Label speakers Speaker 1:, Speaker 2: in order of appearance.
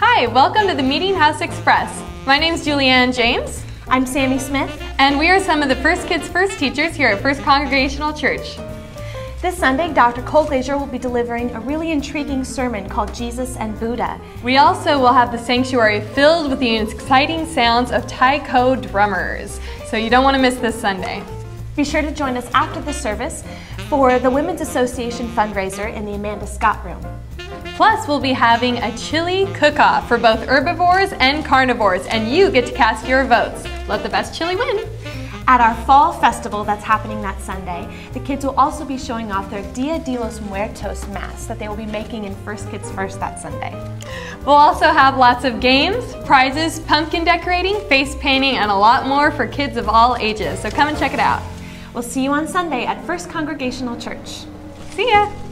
Speaker 1: Hi, welcome to the Meeting House Express. My name is Julianne James.
Speaker 2: I'm Sammy Smith.
Speaker 1: And we are some of the First Kids First teachers here at First Congregational Church.
Speaker 2: This Sunday, Dr. Colglazier will be delivering a really intriguing sermon called Jesus and Buddha.
Speaker 1: We also will have the sanctuary filled with the exciting sounds of taiko drummers. So you don't want to miss this Sunday.
Speaker 2: Be sure to join us after the service for the Women's Association fundraiser in the Amanda Scott Room.
Speaker 1: Plus, we'll be having a chili cook-off for both herbivores and carnivores, and you get to cast your votes. Let the best chili win.
Speaker 2: At our fall festival that's happening that Sunday, the kids will also be showing off their Dia de los Muertos masks that they will be making in First Kids First that Sunday.
Speaker 1: We'll also have lots of games, prizes, pumpkin decorating, face painting, and a lot more for kids of all ages. So come and check it out.
Speaker 2: We'll see you on Sunday at First Congregational Church.
Speaker 1: See ya!